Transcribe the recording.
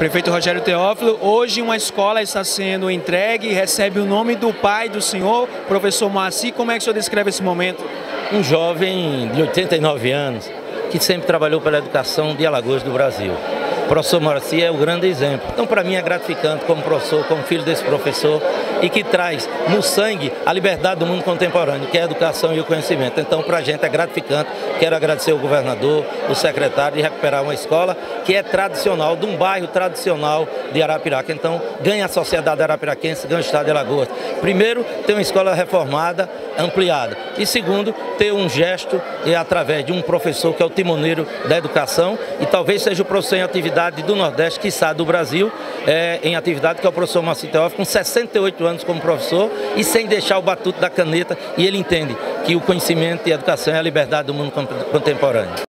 Prefeito Rogério Teófilo, hoje uma escola está sendo entregue e recebe o nome do pai do senhor, professor Moacir. Como é que o senhor descreve esse momento? Um jovem de 89 anos que sempre trabalhou pela educação de Alagoas do Brasil professor Moraci é o grande exemplo. Então, para mim, é gratificante como professor, como filho desse professor e que traz no sangue a liberdade do mundo contemporâneo, que é a educação e o conhecimento. Então, para a gente é gratificante. Quero agradecer ao governador, o secretário, de recuperar uma escola que é tradicional, de um bairro tradicional de Arapiraca. Então, ganha a sociedade arapiraquense, ganha o estado de Alagoas. Primeiro, ter uma escola reformada, ampliada. E segundo, ter um gesto e através de um professor que é o timoneiro da educação e talvez seja o professor em atividade do Nordeste, que do Brasil, é, em atividade, que é o professor Marcelo Teófilo, com 68 anos como professor e sem deixar o batuto da caneta. E ele entende que o conhecimento e a educação é a liberdade do mundo contemporâneo.